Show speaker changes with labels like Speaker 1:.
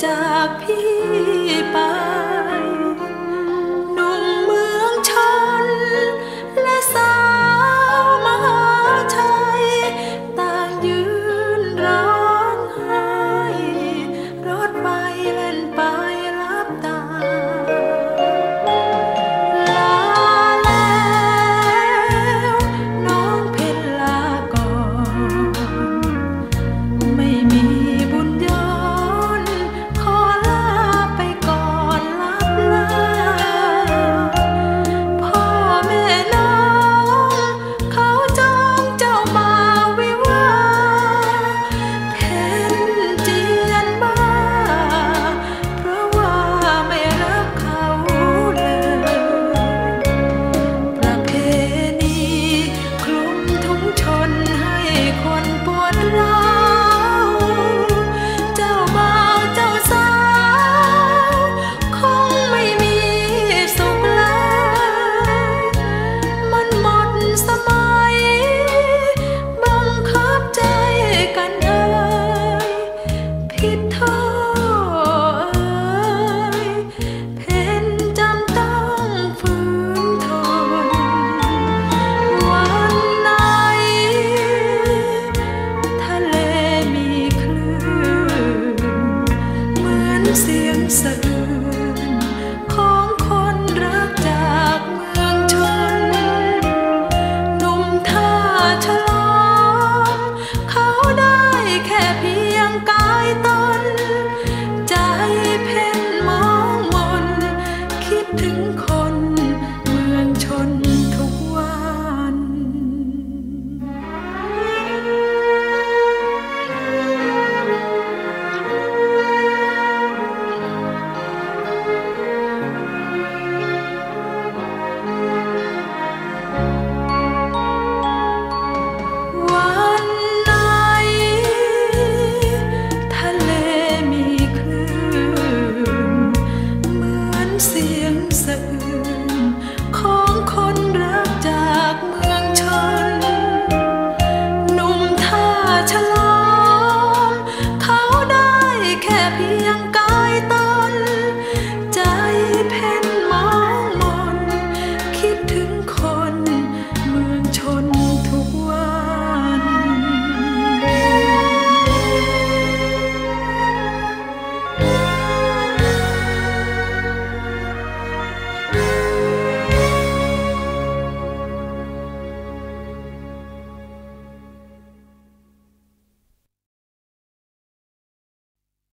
Speaker 1: dark peace. is the answer. tiếng giận khom khói